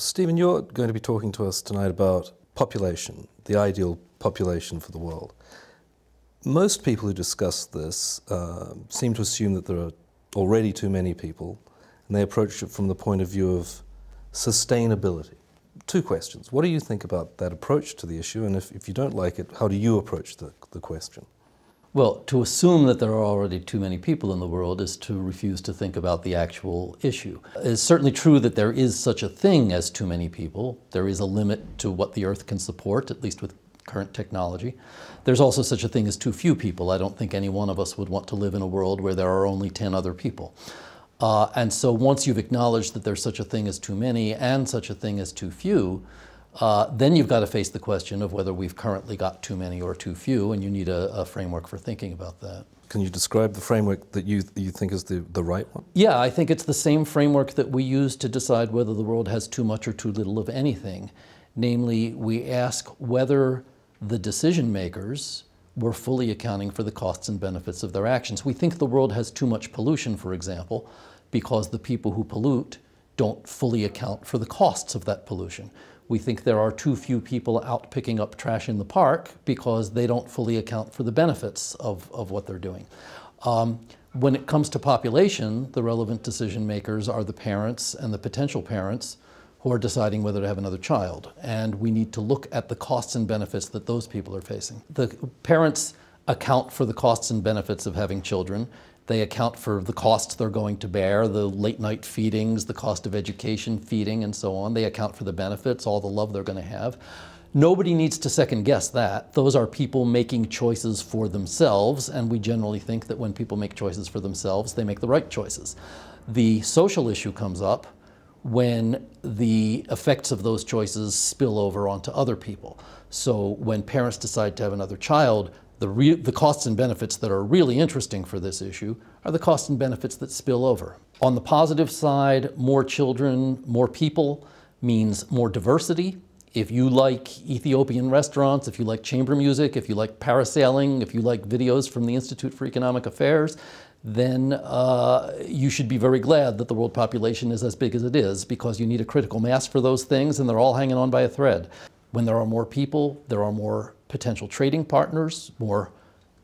Steven, you're going to be talking to us tonight about population, the ideal population for the world. Most people who discuss this uh, seem to assume that there are already too many people, and they approach it from the point of view of sustainability. Two questions. What do you think about that approach to the issue? And if, if you don't like it, how do you approach the, the question? Well, to assume that there are already too many people in the world is to refuse to think about the actual issue. It's certainly true that there is such a thing as too many people. There is a limit to what the Earth can support, at least with current technology. There's also such a thing as too few people. I don't think any one of us would want to live in a world where there are only 10 other people. Uh, and so once you've acknowledged that there's such a thing as too many and such a thing as too few, uh, then you've got to face the question of whether we've currently got too many or too few, and you need a, a framework for thinking about that. Can you describe the framework that you, you think is the, the right one? Yeah, I think it's the same framework that we use to decide whether the world has too much or too little of anything. Namely, we ask whether the decision makers were fully accounting for the costs and benefits of their actions. We think the world has too much pollution, for example, because the people who pollute don't fully account for the costs of that pollution. We think there are too few people out picking up trash in the park because they don't fully account for the benefits of, of what they're doing. Um, when it comes to population, the relevant decision makers are the parents and the potential parents who are deciding whether to have another child. And we need to look at the costs and benefits that those people are facing. The parents account for the costs and benefits of having children. They account for the costs they're going to bear, the late night feedings, the cost of education, feeding, and so on. They account for the benefits, all the love they're going to have. Nobody needs to second guess that. Those are people making choices for themselves, and we generally think that when people make choices for themselves, they make the right choices. The social issue comes up when the effects of those choices spill over onto other people. So when parents decide to have another child, the, the costs and benefits that are really interesting for this issue are the costs and benefits that spill over. On the positive side, more children, more people means more diversity. If you like Ethiopian restaurants, if you like chamber music, if you like parasailing, if you like videos from the Institute for Economic Affairs, then uh, you should be very glad that the world population is as big as it is because you need a critical mass for those things and they're all hanging on by a thread. When there are more people, there are more potential trading partners, more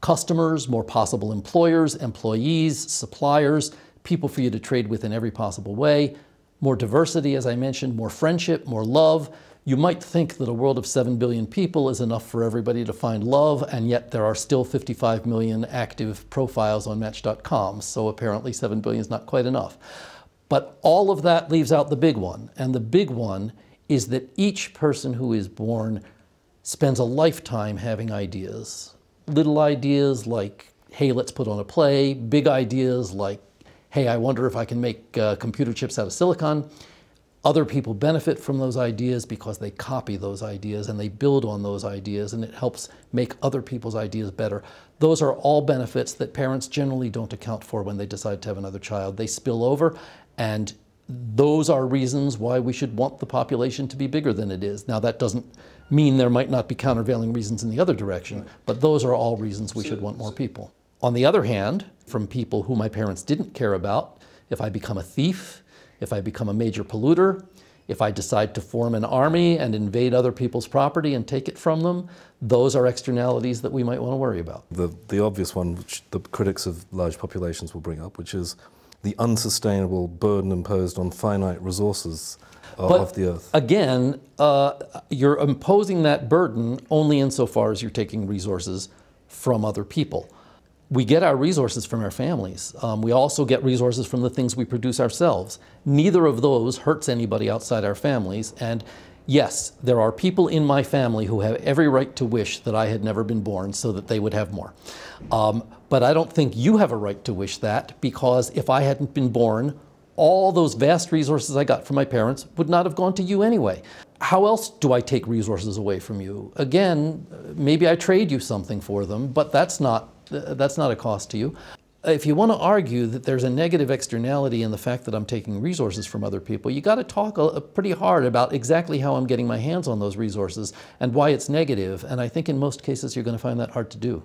customers, more possible employers, employees, suppliers, people for you to trade with in every possible way, more diversity, as I mentioned, more friendship, more love, you might think that a world of 7 billion people is enough for everybody to find love, and yet there are still 55 million active profiles on Match.com, so apparently 7 billion is not quite enough. But all of that leaves out the big one, and the big one is that each person who is born spends a lifetime having ideas. Little ideas like, hey, let's put on a play, big ideas like, hey, I wonder if I can make uh, computer chips out of silicon. Other people benefit from those ideas because they copy those ideas and they build on those ideas and it helps make other people's ideas better. Those are all benefits that parents generally don't account for when they decide to have another child. They spill over and those are reasons why we should want the population to be bigger than it is. Now that doesn't mean there might not be countervailing reasons in the other direction, but those are all reasons we should want more people. On the other hand, from people who my parents didn't care about, if I become a thief, if I become a major polluter, if I decide to form an army and invade other people's property and take it from them, those are externalities that we might want to worry about. The, the obvious one, which the critics of large populations will bring up, which is the unsustainable burden imposed on finite resources but of the earth. Again, uh, you're imposing that burden only insofar as you're taking resources from other people we get our resources from our families. Um, we also get resources from the things we produce ourselves. Neither of those hurts anybody outside our families. And yes, there are people in my family who have every right to wish that I had never been born so that they would have more. Um, but I don't think you have a right to wish that because if I hadn't been born, all those vast resources I got from my parents would not have gone to you anyway. How else do I take resources away from you? Again, maybe I trade you something for them, but that's not that's not a cost to you. If you want to argue that there's a negative externality in the fact that I'm taking resources from other people, you got to talk a, pretty hard about exactly how I'm getting my hands on those resources and why it's negative. And I think in most cases you're going to find that hard to do.